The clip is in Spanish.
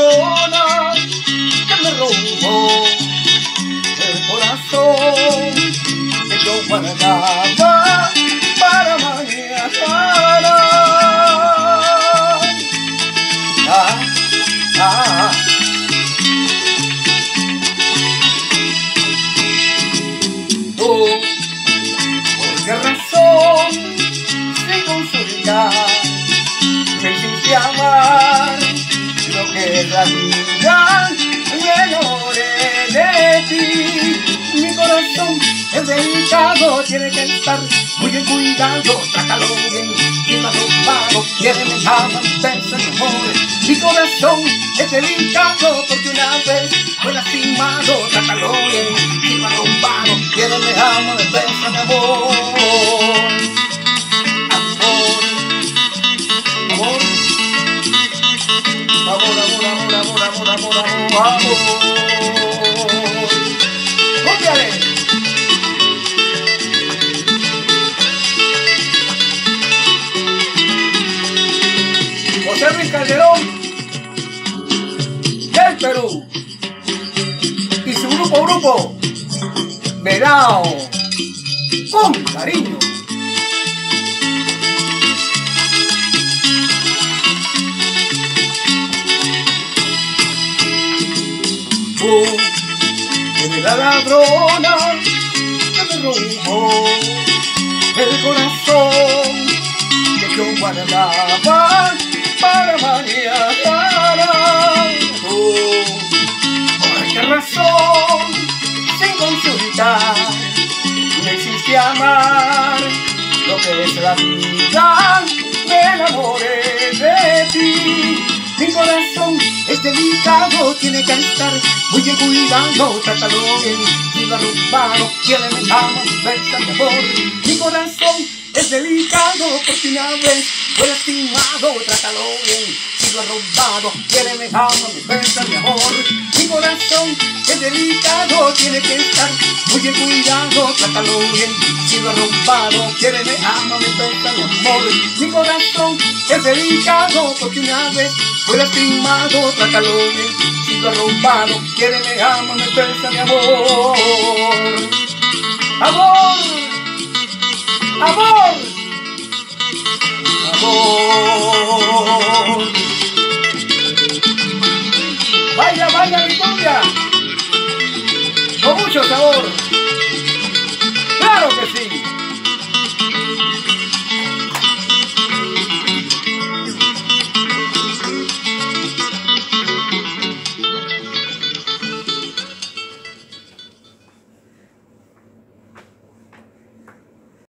perdona que me robó el corazón que yo guardaba. La vida. Mi corazón es delicado, tiene que estar muy bien cuidado, trátalo bien, y más robado, quiere me ama, pensa mi corazón es delicado, porque una vez fue lastimado, trátalo bien, y más robado, José Luis Calderón del Perú y su grupo grupo Vedao con cariño. La ladrona que me robó el corazón que yo guardaba para mañana. Tú, por qué razón, sin consultar, me hiciste amar lo que es la vida, me enamoré de ti. Mi corazón es delicado, tiene que estar muy bien cuidado, trátalo bien, si lo robado, quiere me ama, besa mi amor. Mi corazón es delicado, porque una vez fue lastimado, trátalo bien, si lo robado, quiere me ama, me besa mi corazón es delicado, tiene que estar muy cuidado, trátalo bien, si lo robado, quiere me ama, me besa amor. Mi corazón es delicado, porque una vez fue lastimado, trátalo bien, si lo robado, quiere me ama, me besa mi amor. Amor, amor, amor. Baila, baila mi cumbia, con mucho sabor.